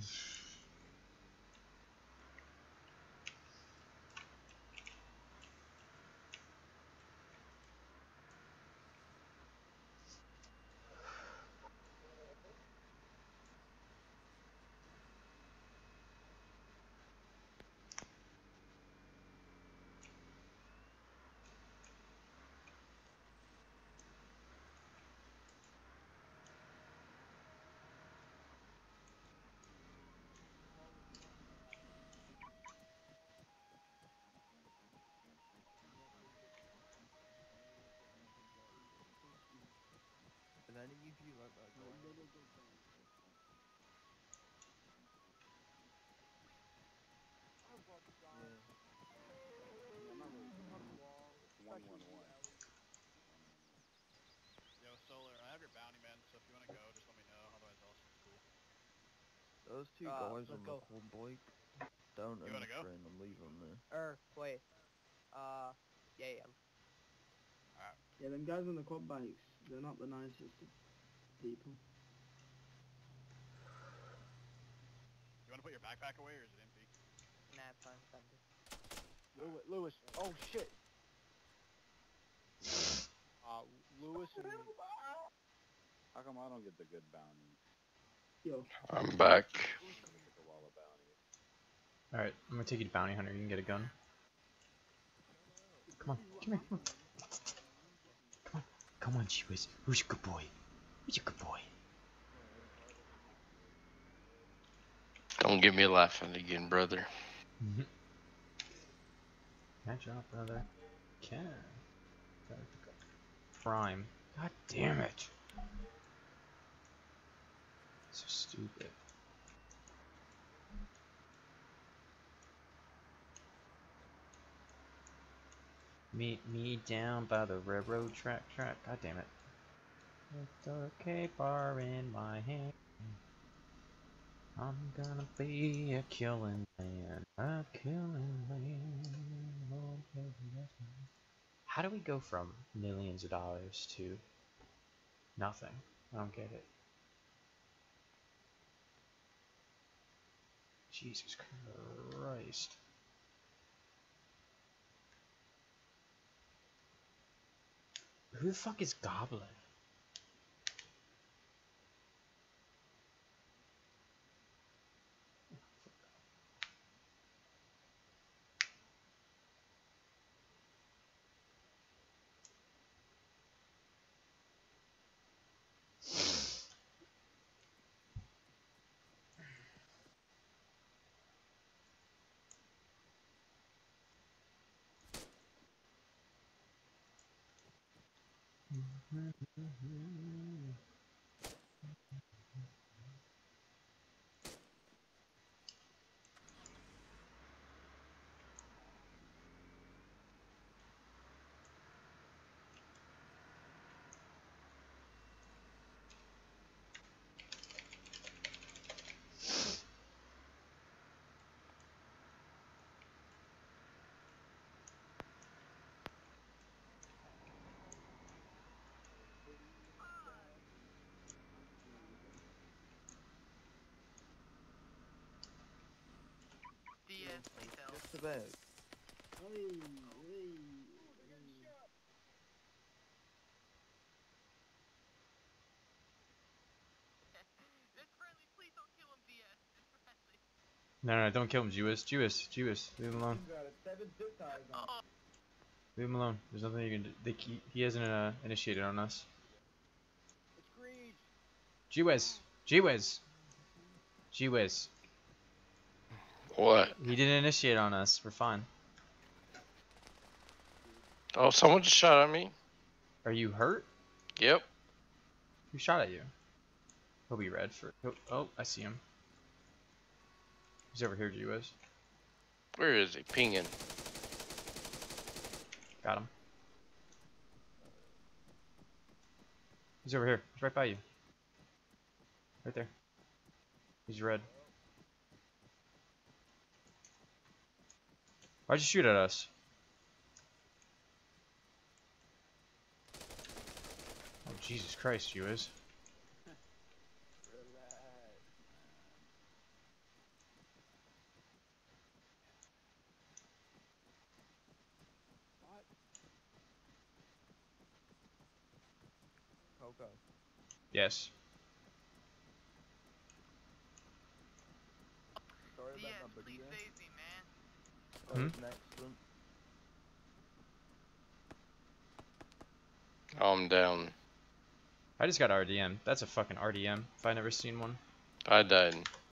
Mm-hmm. And then you view like that. One one one. Yo, Solar, I have your bounty, man, so if you want to go, just let me know. Otherwise, else it's cool. Those two Uh, guys let's on go. the quad bike, don't You wanna go? unfriend leave them there. Er, wait. Uh, yeah, yeah. Yeah, them guys on the quad bikes, they're not the nicest people. You want to put your backpack away, or is it empty? Nah, it's fine, it's empty. Lewis, Lewis. Oh shit. Uh, Lewis and. How come I don't get the good bounty? Yo, I'm back. Lewis doesn't get the Walla bounty. Alright, I'm gonna take you to Bounty Hunter. You can get a gun. Come on, come here, come on. Come on, Chivas. Who's a good boy? Who's a good boy? Don't get me laughing again, brother. Mm-hmm. Catch up, brother. Can. Prime. God damn it. So stupid. Meet me down by the railroad track, track. God damn it. With the K bar in my hand. I'm gonna be a killing man, a killing man. How do we go from millions of dollars to nothing? I don't get it. Jesus Christ. Who the fuck is Goblin? DS, please help. Just about. hey, hey, It's friendly, please don't It's friendly. No, no, don't kill him, Jewis. Jewis, Jewis, leave him alone. Leave him alone. There's nothing you can do. They, he, he hasn't uh, initiated on us. Gwiz, Gwiz, Gwiz. What? He didn't initiate on us. We're fine. Oh, someone just shot at me. Are you hurt? Yep. Who shot at you? He'll be red for. Oh, oh I see him. He's over here, Gwiz. Where is he? Pinging. Got him. He's over here. He's right by you. Right there. He's red. Why'd you shoot at us? Oh, Jesus Christ, you is. Yes. Sorry about my please there. save me, man. Hmm? it's an accident. Oh, I'm down. I just got RDM. That's a fucking RDM. If I never seen one. I died.